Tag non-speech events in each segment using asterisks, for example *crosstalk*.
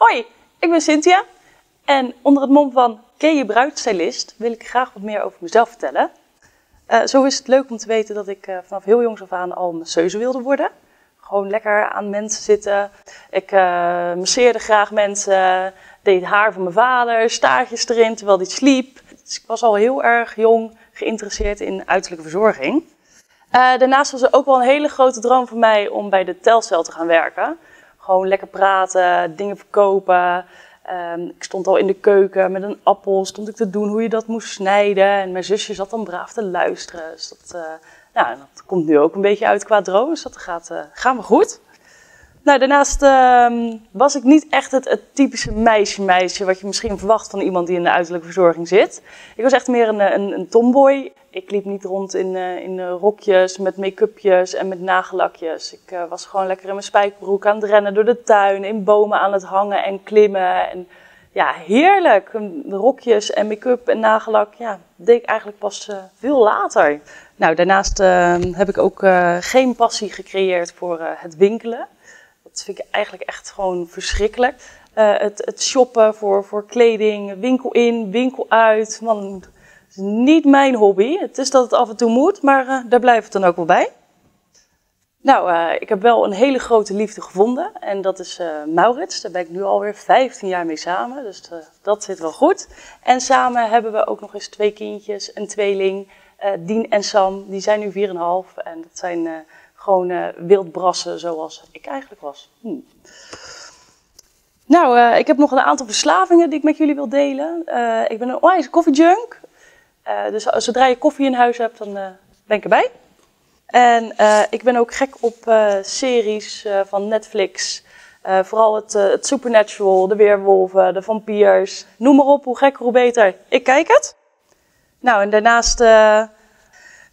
Hoi, ik ben Cynthia en onder het mom van Ken je wil ik graag wat meer over mezelf vertellen. Uh, zo is het leuk om te weten dat ik uh, vanaf heel jongs af aan al masseuse wilde worden. Gewoon lekker aan mensen zitten. Ik uh, masseerde graag mensen, deed haar van mijn vader, staartjes erin terwijl die sliep. Dus ik was al heel erg jong geïnteresseerd in uiterlijke verzorging. daarnaast was er ook wel een hele grote droom voor mij om bij de telcel te gaan werken. Gewoon lekker praten, dingen verkopen. Um, ik stond al in de keuken met een appel, stond ik te doen hoe je dat moest snijden. En mijn zusje zat dan braaf te luisteren. Dus dat, uh, nou, dat komt nu ook een beetje uit qua droom, dus dat gaat, uh, gaan we goed. Nou, daarnaast uh, was ik niet echt het, typische meisje-meisje wat je misschien verwacht van iemand die in de uiterlijke verzorging zit. Ik was echt meer een, een, een tomboy. Ik liep niet rond in, uh, in rokjes met make-upjes en met nagellakjes. Ik uh, was gewoon lekker in mijn spijkerbroek aan het rennen door de tuin, in bomen aan het hangen en klimmen. En ja, heerlijk. Rokjes en make-up en nagellak, ja, deed ik eigenlijk pas veel later. Nou, daarnaast ehm, heb ik ook geen passie gecreëerd voor het winkelen. Dat vind ik eigenlijk echt gewoon verschrikkelijk. Uh, het, het, shoppen voor, voor kleding, winkel in, winkel uit. Man, het is niet mijn hobby. Het is dat het af en toe moet, maar uh, daar blijft het dan ook wel bij. Nou, uh, ik heb wel een hele grote liefde gevonden. En dat is Maurits. Daar ben ik nu alweer 15 jaar mee samen. Dus dat zit wel goed. En samen hebben we ook nog eens twee kindjes, een tweeling. Dien en Sam, die zijn nu 4,5. En dat zijn gewoon uh, wildbrassen zoals ik eigenlijk was. Hm. Nou, uh, ik heb nog een aantal verslavingen die ik met jullie wil delen. Uh, ik ben een onwijs koffiejunk. dus zodra je koffie in huis hebt, dan ben ik erbij. En ik ben ook gek op series van Netflix. vooral het, het Supernatural, de weerwolven, de vampiers. Noem maar op, hoe gekker, hoe beter. Ik kijk het. Nou, en daarnaast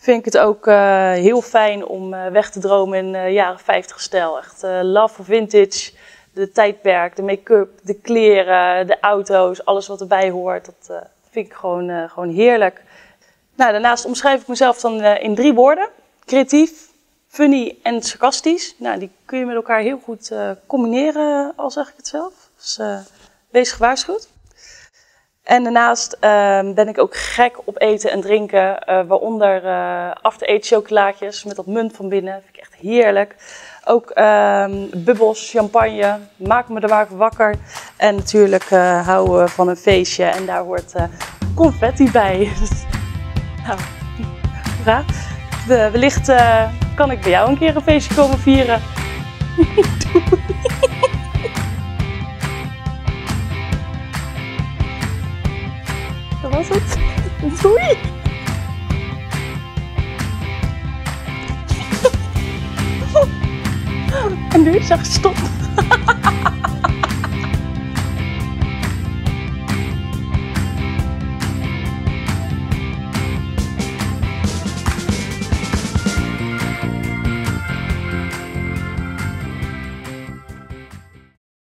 vind ik het ook uh, heel fijn om uh, weg te dromen in uh, jaren 50 stijl. Echt love vintage, de tijdperk, de make-up, de kleren, de auto's, alles wat erbij hoort. Dat vind ik gewoon, gewoon heerlijk. Nou, daarnaast omschrijf ik mezelf dan in drie woorden. Creatief, funny en sarcastisch. Nou, die kun je met elkaar heel goed combineren, al zeg ik het zelf. Dus wees gewaarschuwd. En daarnaast uh, ben ik ook gek op eten en drinken, uh, waaronder uh, after-eat chocolaatjes met dat munt van binnen. Vind ik echt heerlijk. Ook uh, bubbels, champagne, maak me er maar voor wakker. En natuurlijk uh, houden we van een feestje en daar hoort confetti bij. *laughs* nou, ja. wellicht kan ik bij jou een keer een feestje komen vieren. *laughs* was het. Doei! *laughs* En nu zeg stop.